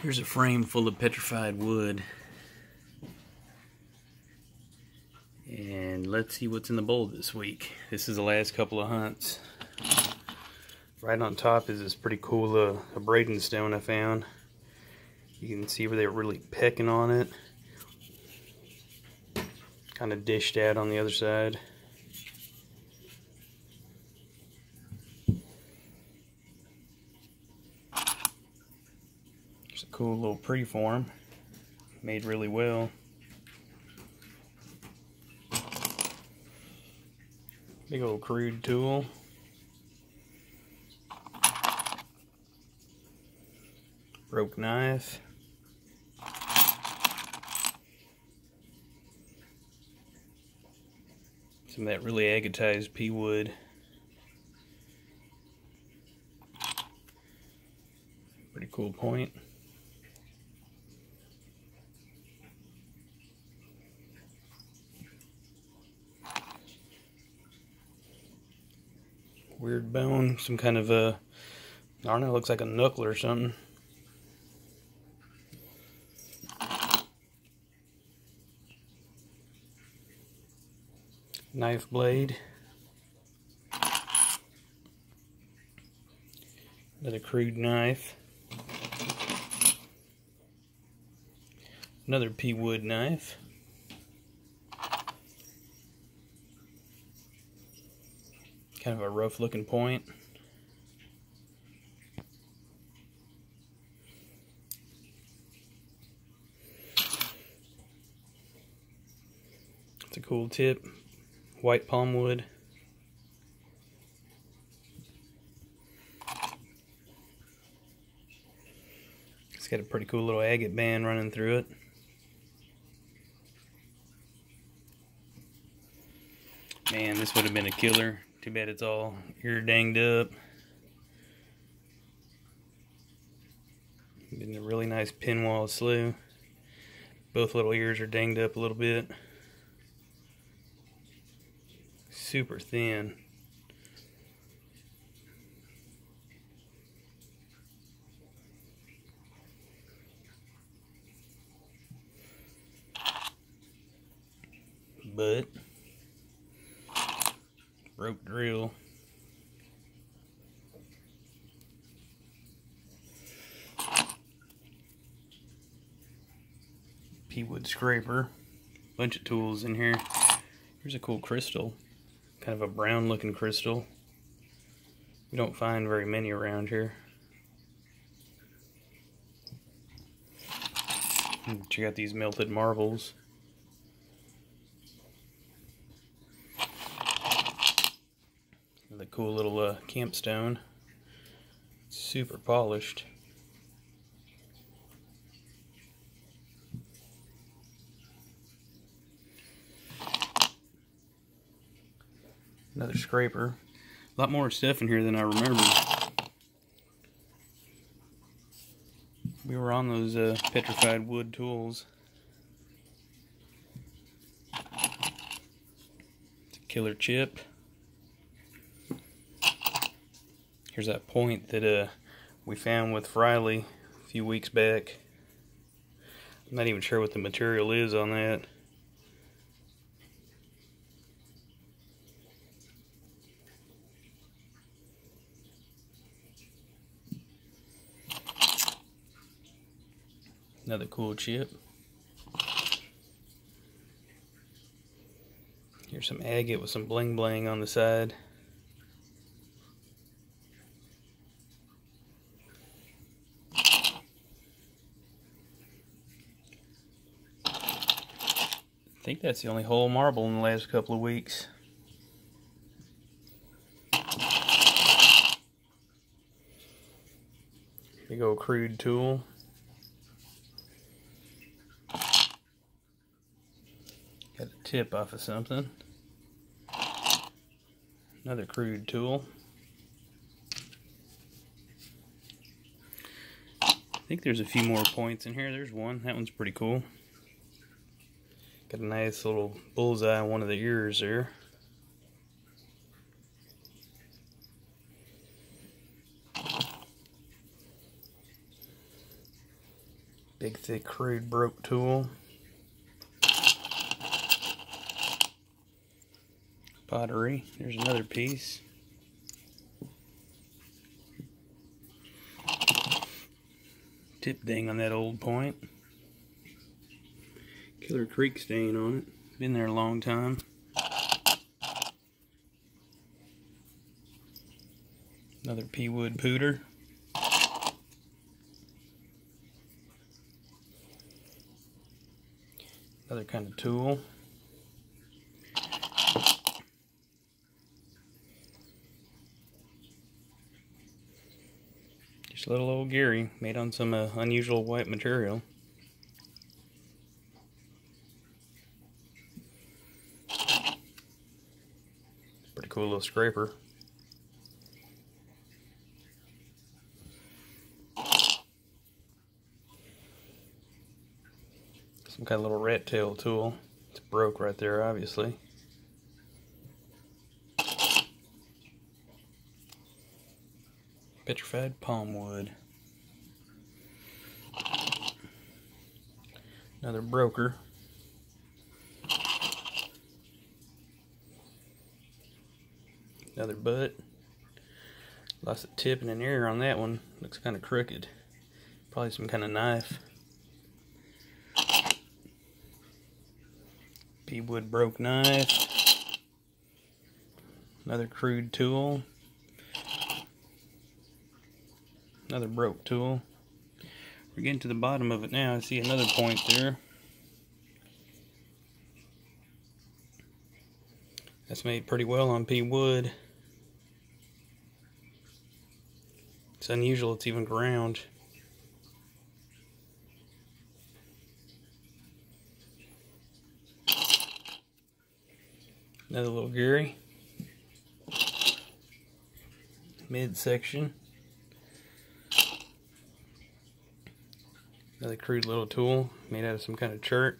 Here's a frame full of petrified wood. And let's see what's in the bowl this week. This is the last couple of hunts. Right on top is this pretty cool uh, abrading stone I found. You can see where they're really pecking on it. Kind of dished out on the other side. Cool little preform. Made really well. Big old crude tool. Broke knife. Some of that really agatized pea wood. Pretty cool point. Some kind of a, I don't know, looks like a knuckle or something. Knife blade. Another crude knife. Another pea wood knife. Kind of a rough looking point. A cool tip. White palm wood. It's got a pretty cool little agate band running through it. Man, this would have been a killer. Too bad it's all ear danged up. Been a really nice pinwall slew. Both little ears are danged up a little bit. Super thin. But rope drill. Pea wood scraper. Bunch of tools in here. Here's a cool crystal. Kind of a brown looking crystal. We don't find very many around here. Check out these melted marbles. The cool little uh, campstone. Super polished. Another scraper. A lot more stuff in here than I remember. We were on those uh, petrified wood tools. Killer chip. Here's that point that uh, we found with Friley a few weeks back. I'm not even sure what the material is on that. Another cool chip. Here's some agate with some bling bling on the side. I think that's the only whole marble in the last couple of weeks. Big old crude tool. Got a tip off of something. Another crude tool. I think there's a few more points in here. There's one. That one's pretty cool. Got a nice little bullseye on one of the ears there. Big thick crude broke tool. Pottery. There's another piece. Tip ding on that old point. Killer Creek stain on it. Been there a long time. Another pea wood pooter. Another kind of tool. Little old Gary made on some uh, unusual white material. Pretty cool little scraper. Some kind of little rat tail tool. It's broke right there, obviously. Petrified palm wood. Another broker. Another butt. Lost a tip and an ear on that one. Looks kind of crooked. Probably some kind of knife. Pea wood broke knife. Another crude tool. Another broke tool. We're getting to the bottom of it now. I see another point there. That's made pretty well on pea wood. It's unusual it's even ground. Another little Gary. Midsection. Another crude little tool made out of some kind of chert.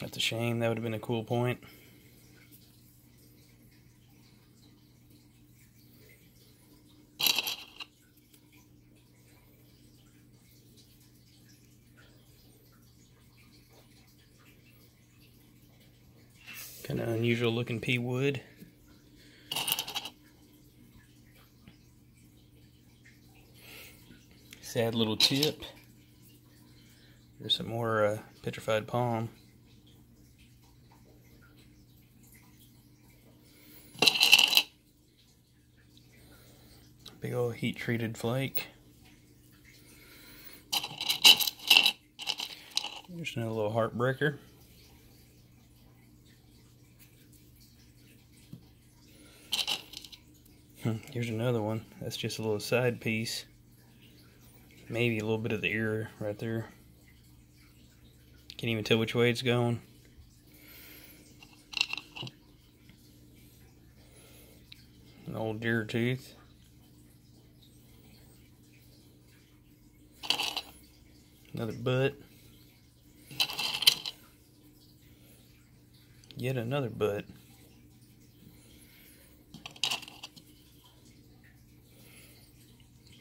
That's a shame. That would have been a cool point. Kind of unusual looking pea wood. Sad little tip. There's some more uh, petrified palm. Big old heat treated flake. There's another little heartbreaker. Hmm, here's another one. That's just a little side piece. Maybe a little bit of the ear right there. Can't even tell which way it's going. An old deer tooth. Another butt. Yet another butt.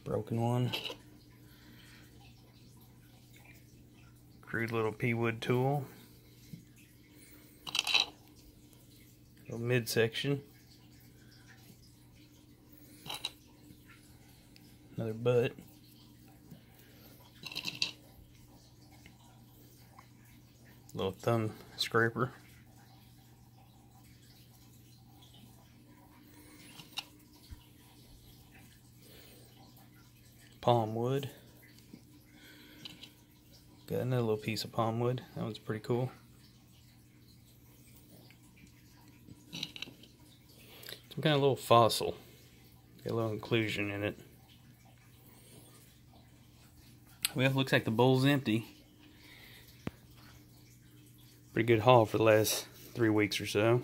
Broken one. Crude little pea wood tool. Little midsection. Another butt. Little thumb scraper. Palm wood. Got another little piece of palm wood. That one's pretty cool. Some kind of little fossil. Got a little inclusion in it. Well, looks like the bowl's empty. Pretty good haul for the last three weeks or so.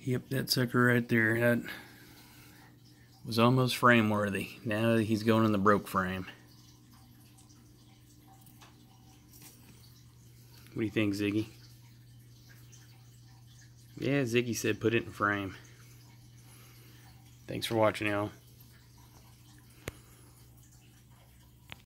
Yep, that sucker right there. That was almost frame worthy. Now he's going in the broke frame. What do you think, Ziggy? Yeah, Ziggy said put it in frame. Thanks for watching, y'all.